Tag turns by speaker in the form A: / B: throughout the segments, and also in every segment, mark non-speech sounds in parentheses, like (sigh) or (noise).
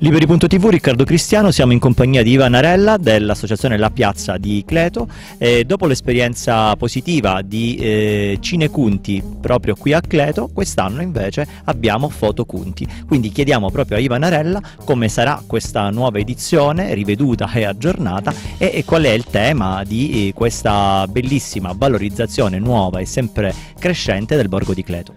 A: Liberi.tv, Riccardo Cristiano, siamo in compagnia di Ivan Arella dell'associazione La Piazza di Cleto e dopo l'esperienza positiva di eh, Cinecunti proprio qui a Cleto, quest'anno invece abbiamo Fotocunti. Quindi chiediamo proprio a Ivan Arella come sarà questa nuova edizione riveduta e aggiornata e, e qual è il tema di eh, questa bellissima valorizzazione nuova e sempre crescente del borgo di Cleto.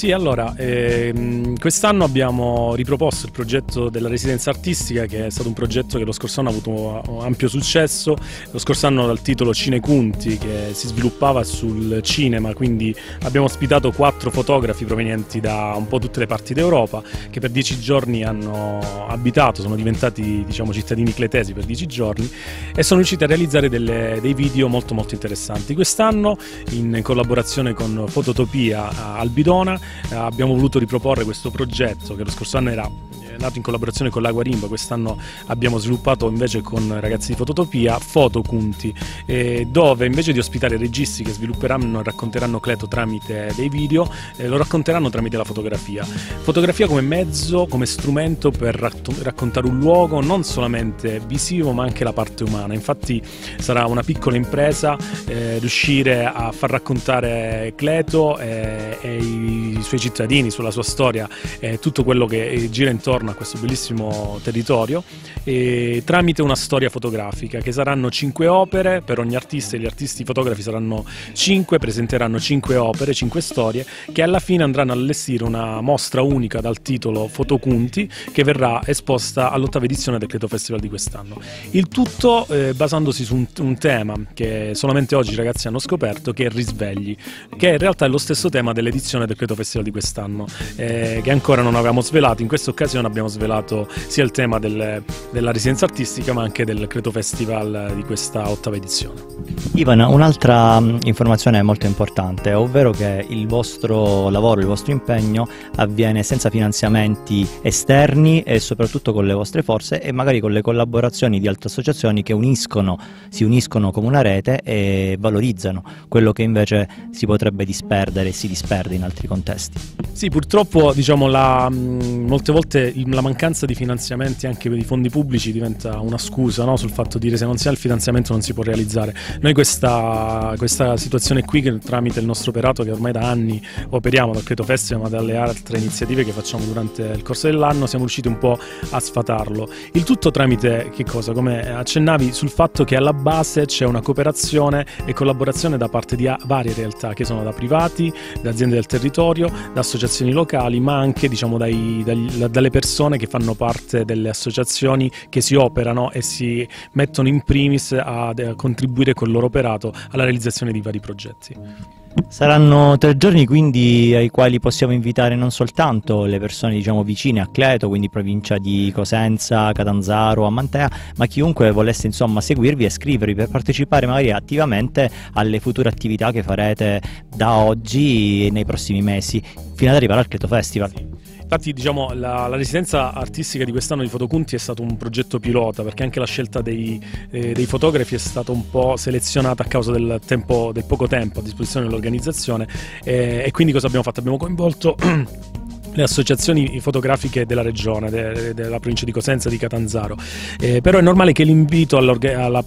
B: Sì, allora, ehm, quest'anno abbiamo riproposto il progetto della residenza artistica, che è stato un progetto che lo scorso anno ha avuto ampio successo, lo scorso anno dal titolo Cinecunti, che si sviluppava sul cinema, quindi abbiamo ospitato quattro fotografi provenienti da un po' tutte le parti d'Europa, che per dieci giorni hanno abitato, sono diventati diciamo, cittadini cletesi per dieci giorni e sono riusciti a realizzare delle, dei video molto molto interessanti. Quest'anno, in collaborazione con Fototopia Albidona, eh, abbiamo voluto riproporre questo progetto che lo scorso anno era nato in collaborazione con l'Agua Rimba, quest'anno abbiamo sviluppato invece con ragazzi di Fototopia Fotocunti, eh, dove invece di ospitare registi che svilupperanno e racconteranno Cleto tramite dei video, eh, lo racconteranno tramite la fotografia. Fotografia come mezzo, come strumento per raccontare un luogo non solamente visivo ma anche la parte umana. Infatti sarà una piccola impresa eh, riuscire a far raccontare Cleto e, e i suoi cittadini sulla sua storia e tutto quello che gira intorno a questo bellissimo territorio e tramite una storia fotografica che saranno cinque opere per ogni artista e gli artisti fotografi saranno cinque, presenteranno cinque opere, cinque storie che alla fine andranno a allestire una mostra unica dal titolo Fotocunti che verrà esposta all'ottava edizione del Creto Festival di quest'anno. Il tutto eh, basandosi su un, un, tema che solamente oggi i ragazzi hanno scoperto che è Risvegli, che in realtà è lo stesso tema dell'edizione del Creto Festival di quest'anno, eh, che ancora non avevamo svelato. In questa occasione abbiamo svelato sia il tema del, della residenza artistica ma anche del Creto Festival di questa ottava edizione.
A: Ivan, un'altra mm, informazione molto importante, ovvero che il vostro lavoro, il vostro impegno avviene senza finanziamenti esterni e soprattutto con le vostre forze e magari con le collaborazioni di altre associazioni che uniscono, si uniscono come una rete e valorizzano quello che invece si potrebbe disperdere e si disperde in altri contesti.
B: Sì, purtroppo diciamo, la, mm, molte volte la mancanza di finanziamenti anche per i fondi pubblici diventa una scusa no? sul fatto di dire se non si ha il finanziamento non si può realizzare. Noi questa, questa situazione qui che tramite il nostro operato che ormai da anni operiamo dal Creto Festival ma dalle altre iniziative che facciamo durante il corso dell'anno siamo riusciti un po' a sfatarlo. Il tutto tramite che cosa? Come accennavi sul fatto che alla base c'è una cooperazione e collaborazione da parte di varie realtà che sono da privati, da aziende del territorio, da associazioni locali ma anche diciamo, dai, dagli, dalle persone che fanno parte delle associazioni che si operano e si mettono in primis a, a contribuire con il loro operato alla realizzazione di vari progetti.
A: Saranno tre giorni quindi ai quali possiamo invitare non soltanto le persone diciamo, vicine a Cleto, quindi provincia di Cosenza, Catanzaro, Amantea, ma chiunque volesse insomma seguirvi e scrivervi per partecipare magari attivamente alle future attività che farete da oggi e nei prossimi mesi, fino ad arrivare al Cleto Festival.
B: Infatti diciamo, la, la, residenza artistica di quest'anno di Fotocunti è stato un progetto pilota perché anche la scelta dei, eh, dei fotografi è stata un po' selezionata a causa del, tempo, del poco tempo a disposizione dell'organizzazione eh, e quindi cosa abbiamo fatto? Abbiamo coinvolto (clears throat) le associazioni fotografiche della regione, de, della provincia di Cosenza e di Catanzaro. Eh, però è normale che l'invito alla, alla,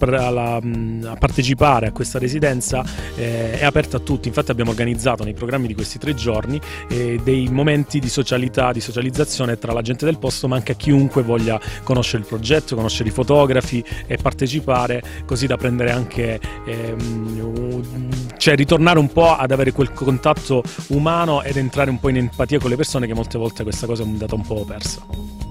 B: a partecipare a questa residenza eh, è aperto a tutti, infatti abbiamo organizzato nei programmi di questi tre giorni eh, dei momenti di socialità, di socializzazione tra la gente del posto, ma anche a chiunque voglia conoscere il progetto, conoscere i fotografi e partecipare, così da prendere anche ehm, cioè ritornare un po' ad avere quel contatto umano ed entrare un po' in empatia con le persone che molte volte questa cosa è andata un po' persa.